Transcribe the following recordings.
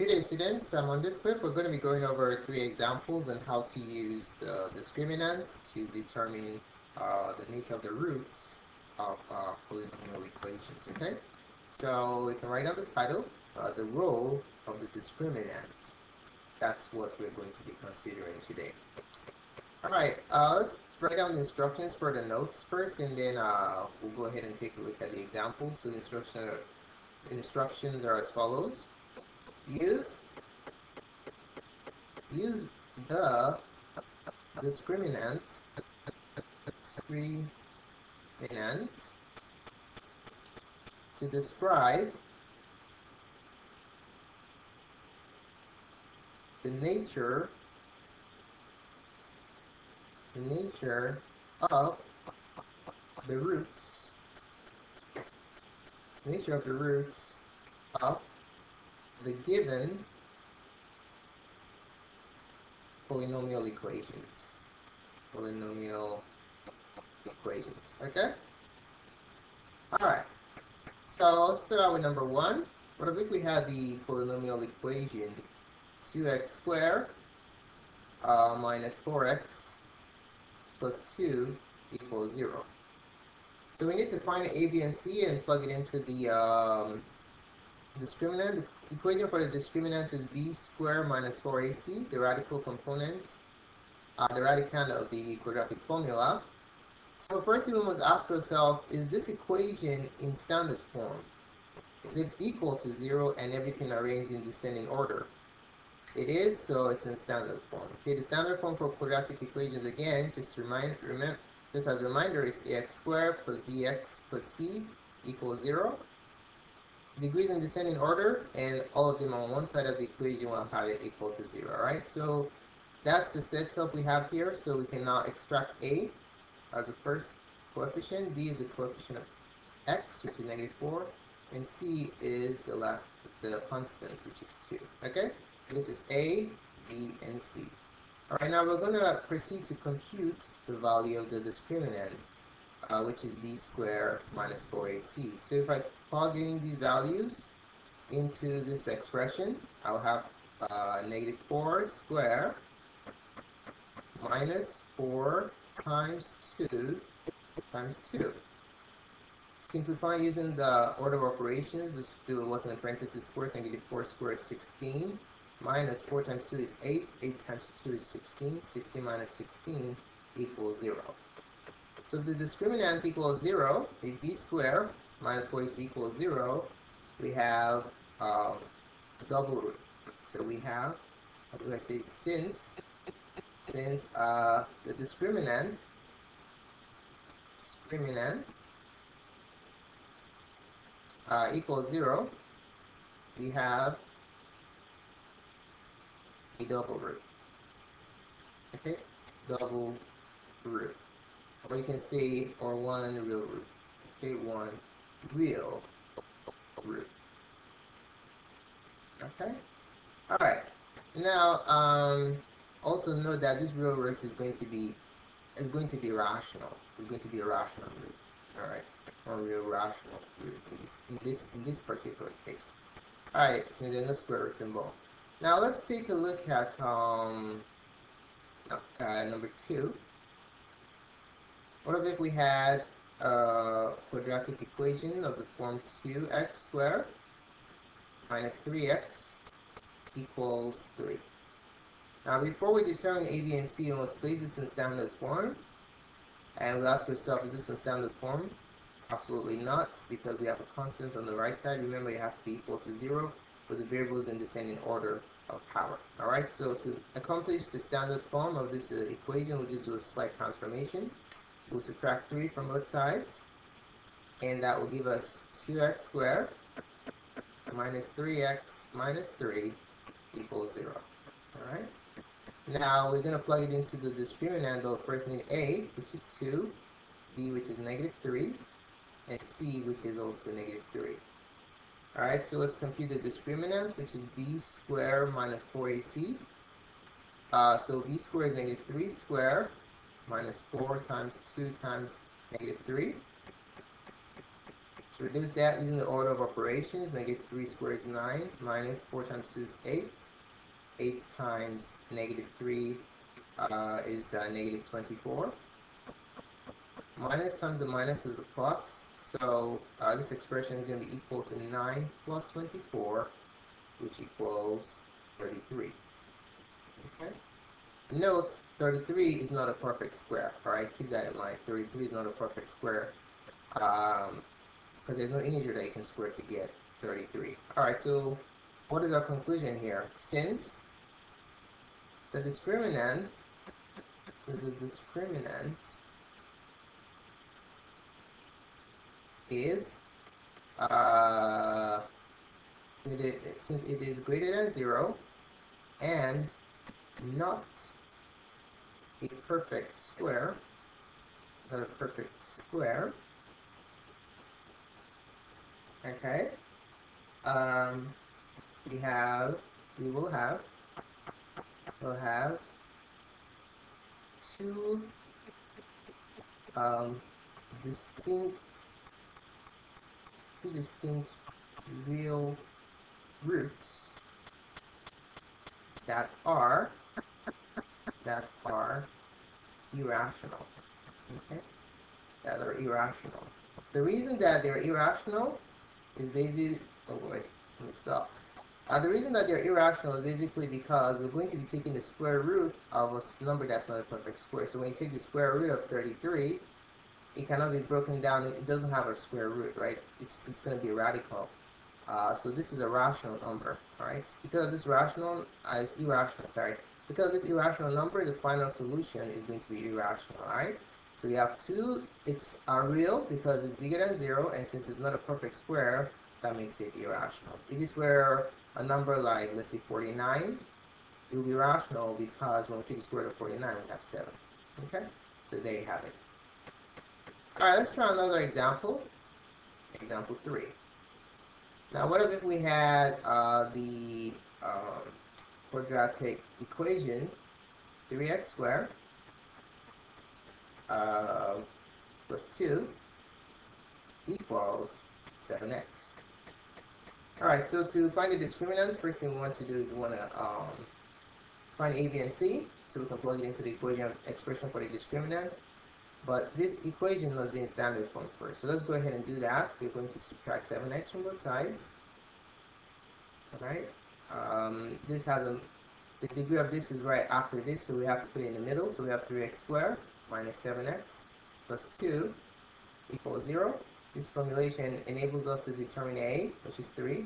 Computer students, um, on this clip we're going to be going over three examples on how to use the discriminants to determine uh, the nature of the roots of uh, polynomial equations, okay? So we can write down the title, uh, the role of the discriminant. That's what we're going to be considering today. Alright, uh, let's write down the instructions for the notes first and then uh, we'll go ahead and take a look at the examples. So the instruction, instructions are as follows use use the discriminant discriminant to describe the nature the nature of the roots nature of the roots of the given polynomial equations. Polynomial equations, okay? Alright, so let's start out with number one. What if we had the polynomial equation 2x squared uh, minus 4x plus 2 equals 0. So we need to find a, b, and c and plug it into the um, discriminant. Equation for the discriminant is b squared minus 4ac, the radical component, uh, the radicand of the quadratic formula. So first we must ask ourselves, is this equation in standard form? Is it equal to zero and everything arranged in descending order? It is, so it's in standard form. Okay, the standard form for quadratic equations again, just to remind, remember, just as a reminder, is ax squared plus bx plus c equals zero degrees in descending order, and all of them on one side of the equation will have it equal to 0, right? So that's the setup we have here, so we can now extract a as the first coefficient, b is the coefficient of x, which is negative 4, and c is the last, the constant, which is 2, okay? This is a, b, and c. Alright, now we're going to proceed to compute the value of the discriminant, uh, which is b squared minus 4ac. So if I plug in these values into this expression, I'll have uh, negative 4 squared minus 4 times 2 times 2. Simplify using the order of operations. Let's do what's in the parentheses first. Negative 4 squared is 16 minus 4 times 2 is 8. 8 times 2 is 16. 16 minus 16 equals 0. So if the discriminant equals 0, if b squared minus 4ac equals 0, we have um, double root. So we have, what do I say, since, since uh, the discriminant, discriminant uh, equals 0, we have a double root. Okay, double root. Or you can say, or one real root. Okay, one real root. Okay? Alright. Now, um, also note that this real root is going to be is going to be rational. It's going to be a rational root. Alright. Or real rational root in this in this in this particular case. Alright, so there's no square roots involved. Now let's take a look at um uh, number two. What if we had a quadratic equation of the form 2x squared minus 3x equals 3. Now before we determine a, b, and c, we must place this in standard form. And we ask ourselves, is this in standard form? Absolutely not, because we have a constant on the right side. Remember, it has to be equal to 0 with the variables in descending order of power. Alright, so to accomplish the standard form of this uh, equation, we'll just do a slight transformation. We'll subtract 3 from both sides, and that will give us 2x squared minus 3x minus 3 equals 0. Alright? Now we're going to plug it into the discriminant of first need a, which is 2, b, which is negative 3, and c, which is also negative 3. Alright, so let's compute the discriminant, which is b squared minus 4ac. Uh, so b squared is negative 3 squared minus 4 times 2 times negative 3. To reduce that using the order of operations, negative 3 squared is 9, minus 4 times 2 is 8. 8 times negative 3 uh, is uh, negative 24. Minus times a minus is a plus, so uh, this expression is going to be equal to 9 plus 24, which equals 33. Okay? Note, 33 is not a perfect square, alright? Keep that in mind. 33 is not a perfect square. Um, because there's no integer that you can square to get 33. Alright, so what is our conclusion here? Since the discriminant, so the discriminant is, uh, since it is greater than 0 and not a perfect square, a perfect square, okay. Um, we have we will have we'll have two um, distinct two distinct real roots that are that are irrational okay that are irrational the reason that they're irrational is basically, oh boy, let me stop. Uh, the reason that they're irrational is basically because we're going to be taking the square root of a number that's not a perfect square. So when you take the square root of 33, it cannot be broken down. It doesn't have a square root, right? It's, it's going to be radical. Uh, so this is a rational number, right? Because this rational, uh, it's irrational, sorry. Because this irrational number, the final solution is going to be irrational, right? So we have 2, it's a real because it's bigger than 0, and since it's not a perfect square, that makes it irrational. If it were a number like, let's say 49, it will be rational because when we take the square root of 49, we have 7. Okay? So there you have it. Alright, let's try another example. Example 3. Now, what if we had uh, the um, quadratic equation 3x squared uh, plus 2 equals 7x. Alright, so to find the discriminant, first thing we want to do is we want to um, find a, b, and c. So we can plug it into the equation expression for the discriminant. But this equation must be in standard form first. So let's go ahead and do that. We're going to subtract 7x from both sides. Alright. Um, this has a, the degree of this is right after this, so we have to put it in the middle. So we have 3x squared minus 7x plus 2 equals 0. This formulation enables us to determine a, which is 3,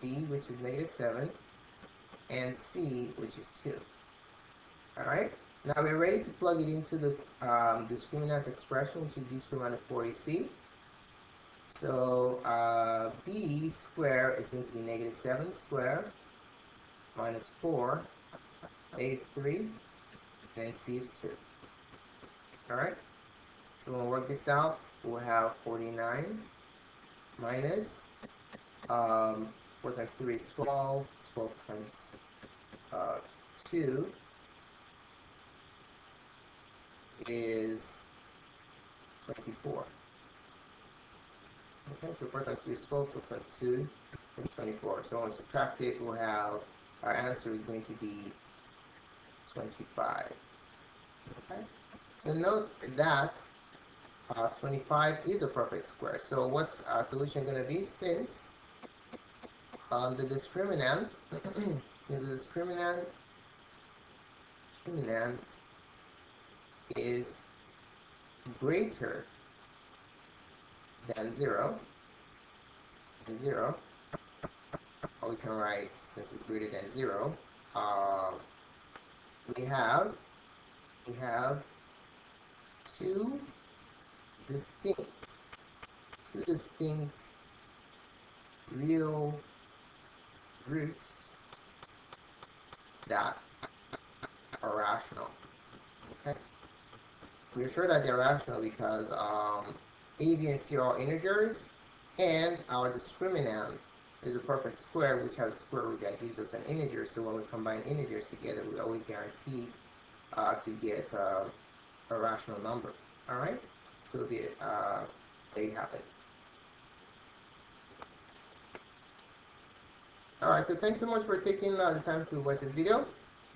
b, which is negative 7, and c, which is 2. Alright? Now we're ready to plug it into the um, discriminant expression, which is b squared minus 4ac. So uh, b squared is going to be negative 7 squared minus 4, a is 3, and c is 2. Alright? So we'll work this out, we'll have 49 minus um, 4 times 3 is 12, 12 times uh, 2 is 24. Okay, so 4 times 3 is 12, 12 times 2 is 24. So when we subtract it, we'll have, our answer is going to be 25. Okay? So note that uh, 25 is a perfect square. So what's our solution going to be? Since um, the discriminant, since the discriminant, discriminant is greater than 0, than 0, or we can write, since it's greater than 0, uh, we have, we have two distinct, two distinct real roots that are rational. Okay? We're sure that they're rational because um, A, B, and C are all integers, and our discriminant is a perfect square, which has a square root that gives us an integer. So when we combine integers together, we always guaranteed uh, to get uh, a rational number. All right. So the, uh, there you have it. All right. So thanks so much for taking uh, the time to watch this video.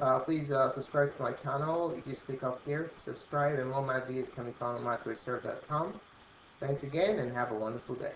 Uh, please uh, subscribe to my channel. You just click up here to subscribe, and all my videos can be found on mathgotserved.com. Thanks again, and have a wonderful day.